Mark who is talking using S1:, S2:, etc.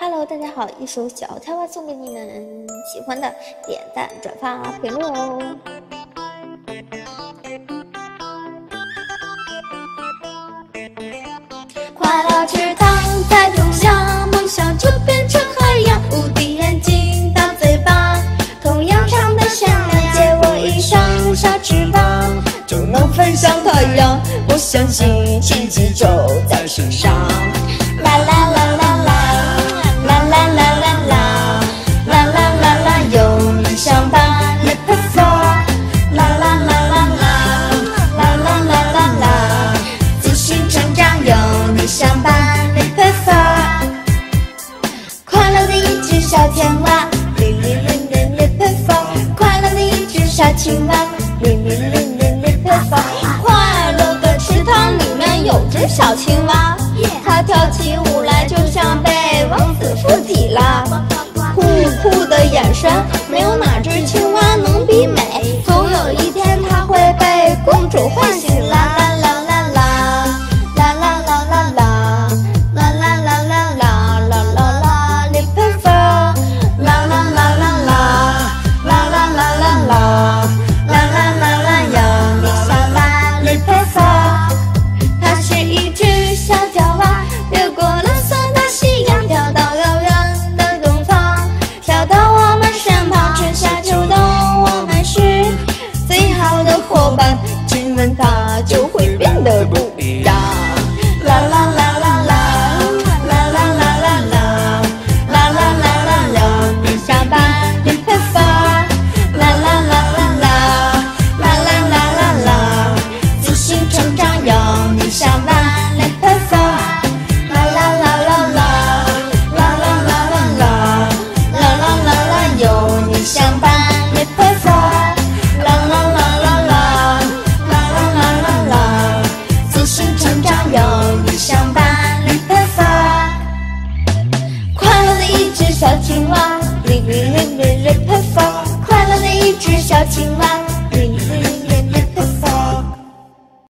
S1: Hello，大家好，一首小跳蛙送给你们，喜欢的点赞、转发、评论哦。
S2: 快乐池塘在种下，梦想就变成海洋，无敌眼睛大嘴巴，同样长得像。借我一双小翅膀，就能飞向太阳。我相信奇迹就在身上。小青蛙，哩哩哩哩哩 it fall。快乐的一只小青蛙，哩哩哩哩哩 it fall。快乐的池塘里面有只小青蛙，它跳起舞来就像被王子附体啦。酷酷的眼神，没有哪只青蛙能比美。yo 小青蛙哩哩哩哩